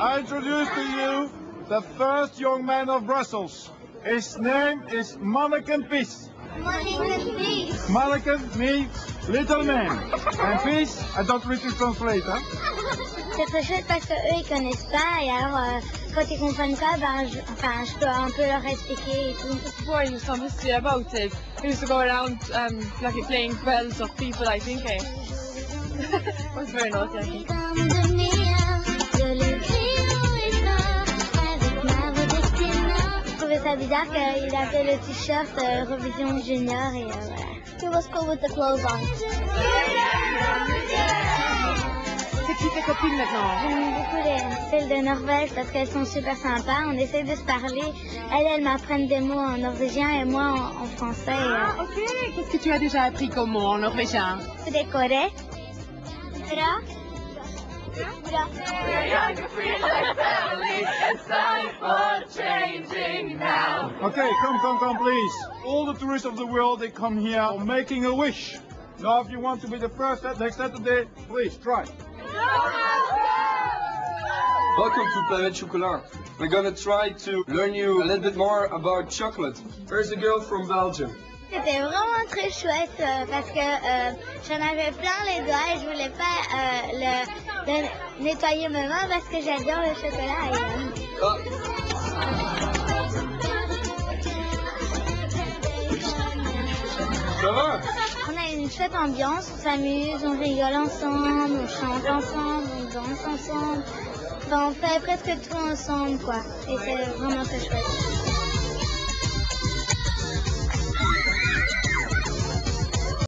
introduce to you the first young man of Brussels. His name is Manneken Pis. Manneken means little man. And Pis, I don't read the translator. C'est très chouette parce qu'eux, ils connaissent pas. Et alors, euh, quand ils comprennent pas, ben, je, enfin, je peux un peu leur expliquer et tout. Before I used to understand about it, I used to go around um, like playing bells of people I think eh? it was very naughty I think. Ça bizarre qu'il avait le t-shirt euh, Revision Junior et euh, voilà. He was cool with the clothes on. C'est qui tes copines maintenant J'aime beaucoup les, celles de Norvège parce qu'elles sont super sympas. On essaie de se parler. Elles, elles m'apprennent des mots en norvégien et moi en, en français. Ah euh, ok, qu'est-ce que tu as déjà appris comme mot en norvégien des Corées. Bra. Bra. Okay, come, come, come, please. All the tourists of the world, they come here making a wish. Now, if you want to be the first at next Saturday, please try. Welcome to Planet Chocolat. We're gonna try to learn you a little bit more about chocolate. Here's a girl from Belgium. C'était vraiment très chouette euh, parce que euh, j'en avais plein les doigts et je voulais pas euh, le, le nettoyer mes mains parce que j'adore le chocolat. et, euh, On a une chouette ambiance, on s'amuse, on rigole ensemble, on chante ensemble, on danse ensemble. Enfin, on fait presque tout ensemble quoi. Et c'est vraiment très chouette.